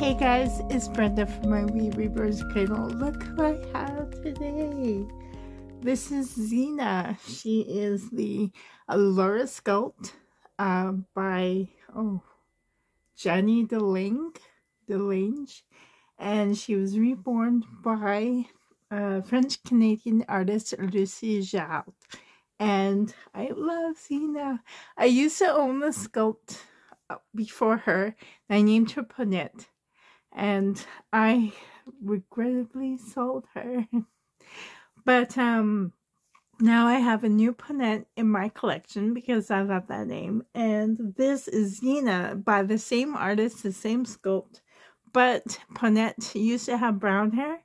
Hey guys, it's Brenda from my Wee Reborn's channel. Look who I have today. This is Xena. She is the Allura sculpt uh, by oh Jenny Delange, Delange, and she was reborn by uh, French Canadian artist Lucie Jarre. And I love Xena. I used to own the sculpt uh, before her. I named her Ponette and I regrettably sold her. but um now I have a new Ponette in my collection because I love that name. And this is Xena by the same artist, the same sculpt. But Ponette used to have brown hair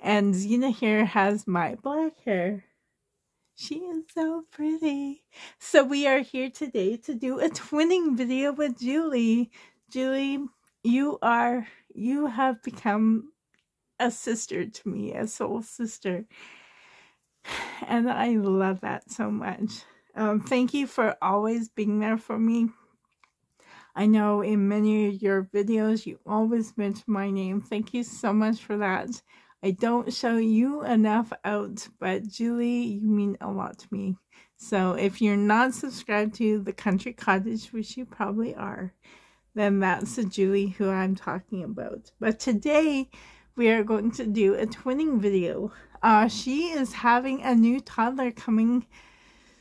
and Xena here has my black hair. She is so pretty. So we are here today to do a twinning video with Julie. Julie, you are you have become a sister to me, a soul sister. And I love that so much. Um, thank you for always being there for me. I know in many of your videos you always mention my name. Thank you so much for that. I don't show you enough out, but Julie, you mean a lot to me. So if you're not subscribed to The Country Cottage, which you probably are, then that's the Julie who I'm talking about. But today we are going to do a twinning video. Uh, she is having a new toddler coming.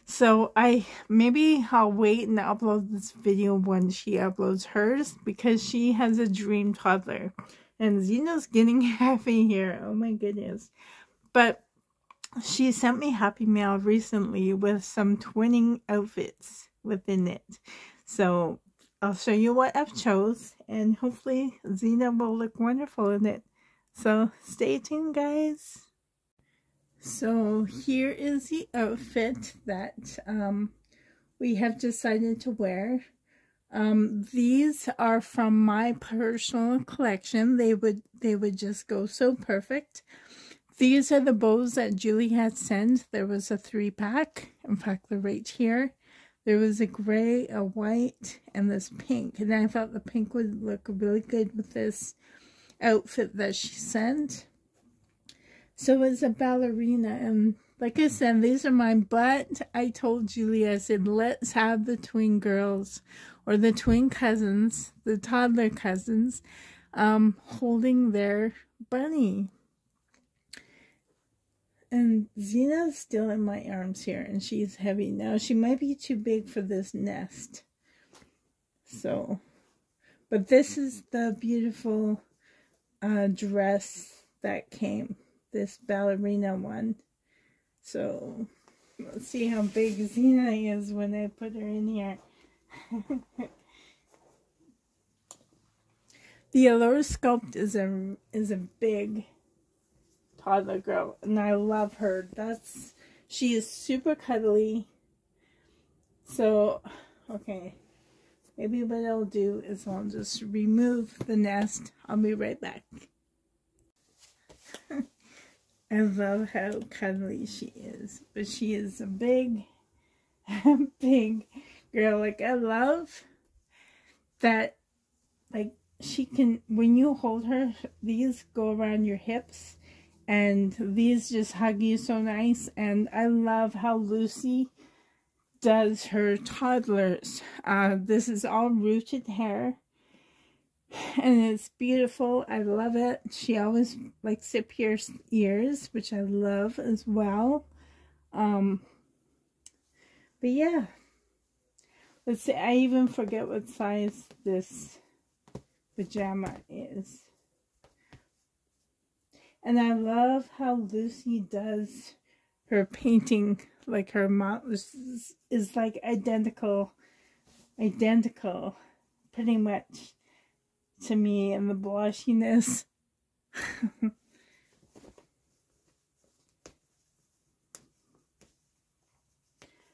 So I maybe I'll wait and upload this video when she uploads hers because she has a dream toddler. And Xena's getting happy here. Oh my goodness. But she sent me Happy Mail recently with some twinning outfits within it. So I'll show you what I've chose and hopefully Xena will look wonderful in it. So stay tuned guys. So here is the outfit that um, we have decided to wear. Um, these are from my personal collection. They would they would just go so perfect. These are the bows that Julie had sent. There was a three pack. In fact, they're right here. There was a gray, a white, and this pink. And I thought the pink would look really good with this outfit that she sent. So it was a ballerina. And like I said, these are mine. But I told Julie, I said, let's have the twin girls or the twin cousins, the toddler cousins, um, holding their bunny. And Xena's still in my arms here, and she's heavy now. She might be too big for this nest. So, but this is the beautiful uh, dress that came, this ballerina one. So, let's see how big Xena is when I put her in here. the Allura Sculpt is a, is a big toddler girl and I love her. That's she is super cuddly. So okay. Maybe what I'll do is I'll just remove the nest. I'll be right back. I love how cuddly she is. But she is a big, big girl. Like, I love that, like, she can, when you hold her, these go around your hips and these just hug you so nice. And I love how Lucie does her toddlers. Uh, this is all rooted hair. And it's beautiful. I love it. She always likes to pierce ears which I love as well. Um but yeah. Let's see I even forget what size this pajama is and I love how Lucie does her painting. Like her mom is, is like identical, identical, pretty much to me and the blushiness.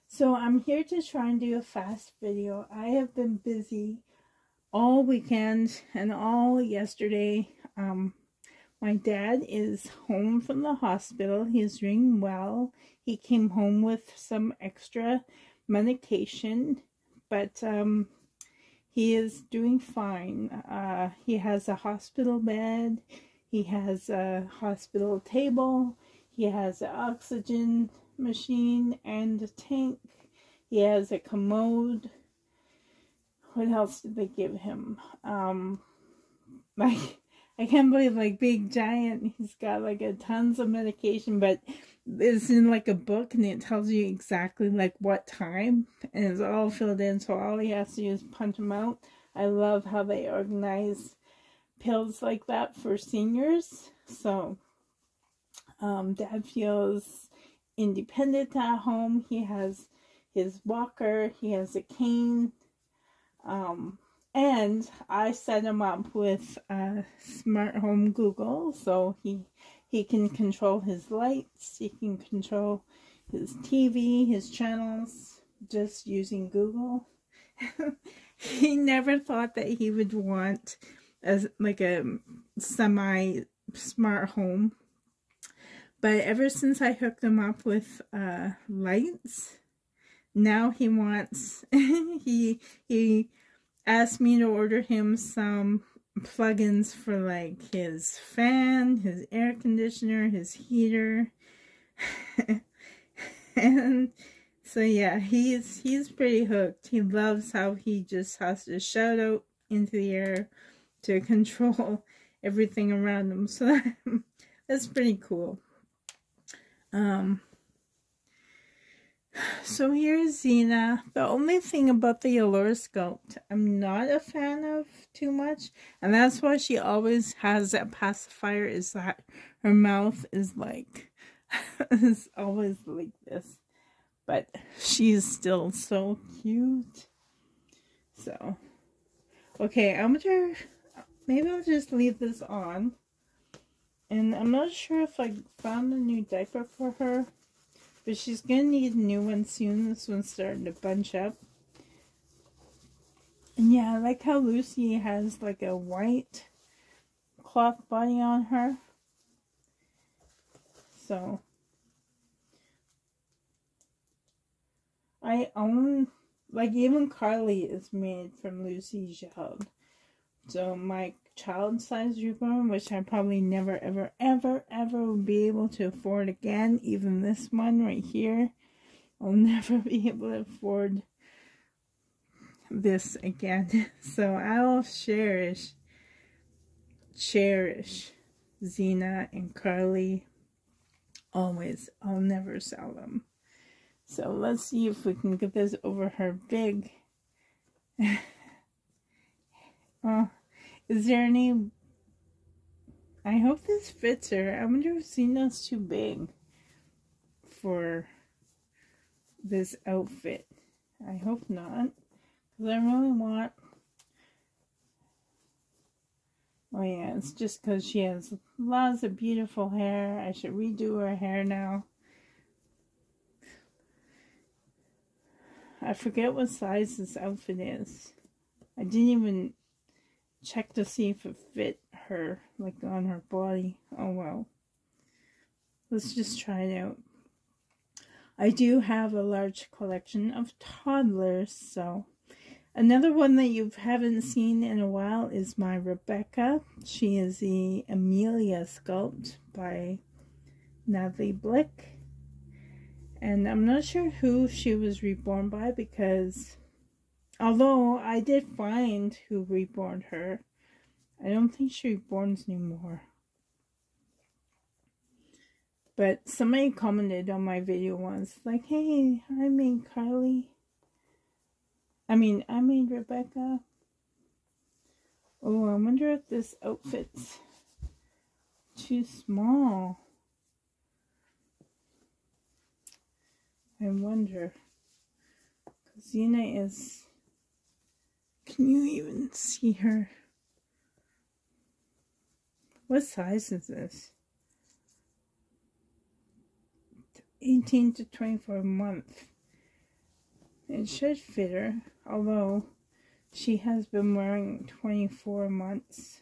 so I'm here to try and do a fast video. I have been busy all weekend and all yesterday. Um, my dad is home from the hospital. He's doing well. He came home with some extra medication, but um, he is doing fine. Uh, he has a hospital bed. He has a hospital table. He has an oxygen machine and a tank. He has a commode. What else did they give him? Um, like, I can't believe, like, big giant. He's got, like, a tons of medication, but it's in, like, a book, and it tells you exactly, like, what time, and it's all filled in, so all he has to do is punch them out. I love how they organize pills like that for seniors. So, um, dad feels independent at home. He has his walker, he has a cane. Um, and I set him up with a smart home Google so he he can control his lights, he can control his TV, his channels just using Google. he never thought that he would want as like a semi smart home but ever since I hooked him up with uh, lights, now he wants, he, he asked me to order him some plugins for like his fan, his air conditioner, his heater. and so yeah, he's he's pretty hooked. He loves how he just has to shout out into the air to control everything around him. So that's pretty cool. Um, so here's Xena. The only thing about the Allure sculpt I'm not a fan of too much, and that's why she always has that pacifier, is that her mouth is like, is always like this. But she's still so cute. So, okay, I'm gonna, maybe I'll just leave this on. And I'm not sure if I found a new diaper for her. But she's going to need a new one soon. This one's starting to bunch up. And yeah, I like how Lucie has like a white cloth body on her. So. I own, like even Carly is made from Lucie's gel. So my child size reborn, which I probably never, ever, ever, ever will be able to afford again. Even this one right here, I'll never be able to afford this again. So I'll cherish, cherish Xena and Carly always. I'll never sell them. So let's see if we can get this over her big. oh, is there any... I hope this fits her. I wonder if Xena's too big for this outfit. I hope not. Because I really want... Oh yeah, it's just because she has lots of beautiful hair. I should redo her hair now. I forget what size this outfit is. I didn't even check to see if it fit her, like on her body. Oh well. Let's just try it out. I do have a large collection of toddlers, so another one that you haven't seen in a while is my Rebecca. She is the Amelia sculpt by Natali Blick. And I'm not sure who she was reborn by because Although I did find who reborn her. I don't think she reborns anymore. But somebody commented on my video once, like, hey, I made Carly. I mean, I made Rebecca. Oh, I wonder if this outfit's too small. I wonder. Because Xena is can you even see her? What size is this? 18 to 24 month. It should fit her, although she has been wearing 24 months.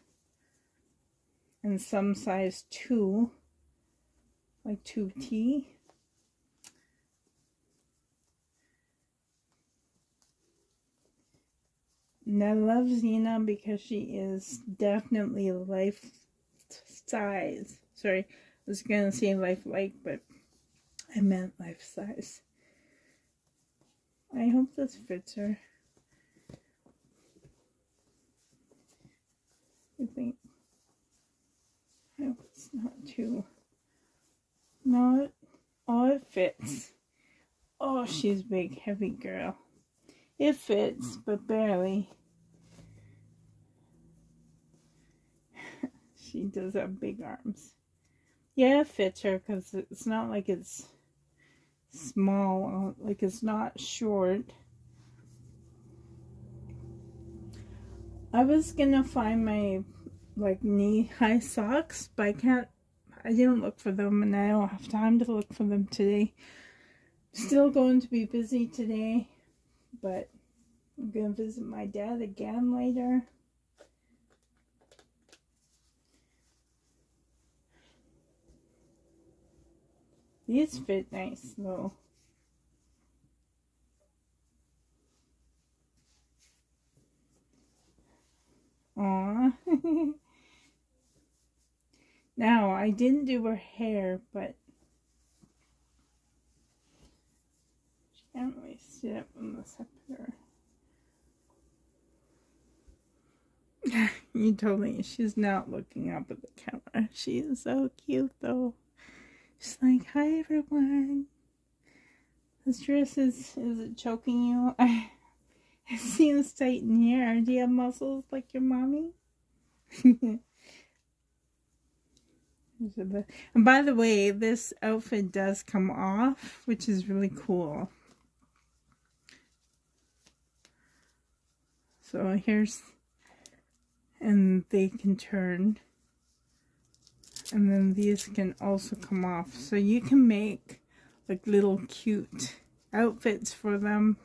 And some size 2, like 2T. And I love Xena because she is definitely life size. Sorry, I was going to say life-like, but I meant life size. I hope this fits her. I think. I hope it's not too. No, it, oh, it fits. Oh, she's big, heavy girl. It fits, but barely. She does have big arms. Yeah, it fits her because it's not like it's small, like it's not short. I was gonna find my like knee high socks, but I can't, I didn't look for them and I don't have time to look for them today. Still going to be busy today, but I'm gonna visit my dad again later. These fit nice though. Aw. now, I didn't do her hair, but she can't really sit up unless I put you told me she's not looking up at the camera. She is so cute though. She's like, hi everyone. This dress is, is it choking you? I, it seems tight in here. Do you have muscles like your mommy? and by the way, this outfit does come off, which is really cool. So here's, and they can turn and then these can also come off so you can make like little cute outfits for them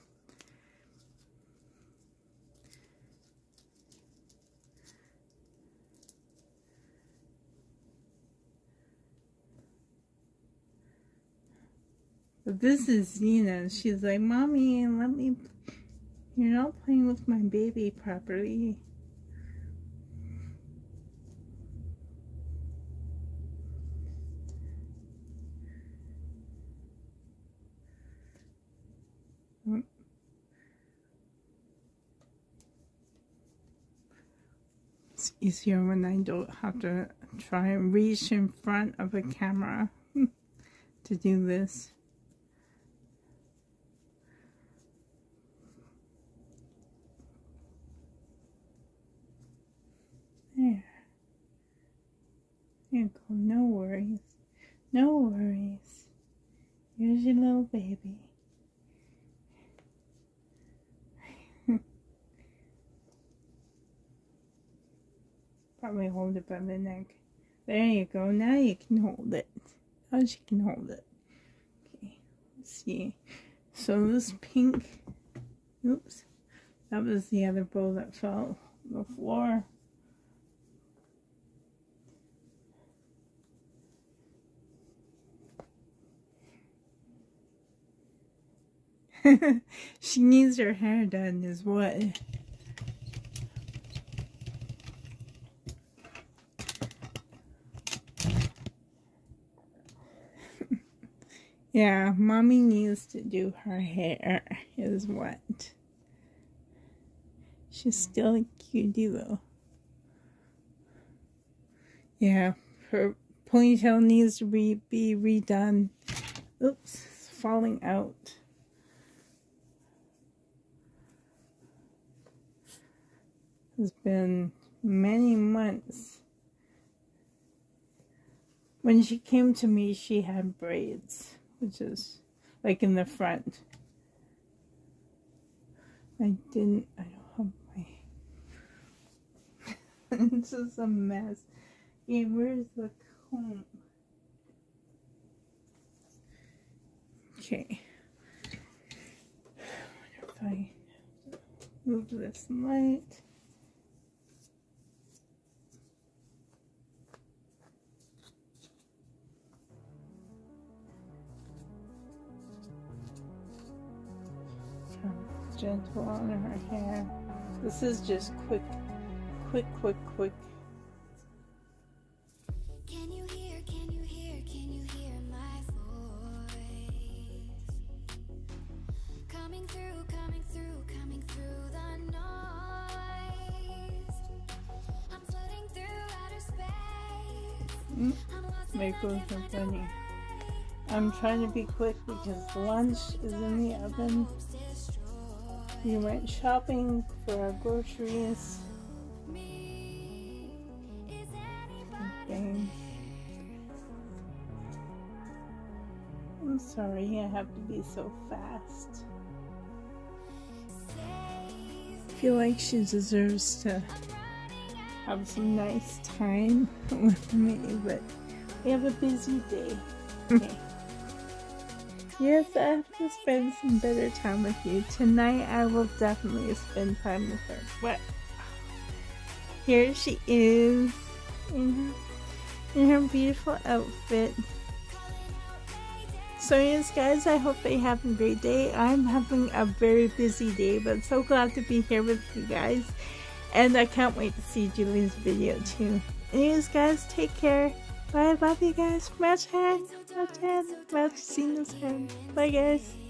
But this is Xena. She's like, Mommy, let me... You're not playing with my baby properly. It's easier when I don't have to try and reach in front of a camera to do this. There. There you go. No worries. No worries. Here's your little baby. Probably hold it by the neck. There you go. Now you can hold it. Now she can hold it. Okay, let's see. So this pink, oops, that was the other bow that fell on the floor. she needs her hair done is what Yeah, mommy needs to do her hair, is what. She's still a cutie though. Yeah, her ponytail needs to be, be redone. Oops, it's falling out. It's been many months. When she came to me, she had braids which is like in the front. I didn't, I don't have my, this is a mess. Yeah, where's the comb? Okay. if I move this light. Gentle on her hair. This is just quick, quick, quick, quick. Can you hear, can you hear, can you hear my voice? Coming through, coming through, coming through the noise. I'm floating through outer space. Mm, make in a funny. I'm trying to be quick because lunch is in the oven. We went shopping for our groceries. I'm sorry, I have to be so fast. I feel like she deserves to have some nice time with me, but we have a busy day. Okay. Yes, I have to spend some better time with you. Tonight, I will definitely spend time with her. What? Here she is in her, in her beautiful outfit. So yes guys, I hope they have a great day. I'm having a very busy day, but so glad to be here with you guys. And I can't wait to see Julie's video too. Anyways guys, take care. Bye, love you guys. Match hand, hand, match Xena's hand. Bye guys.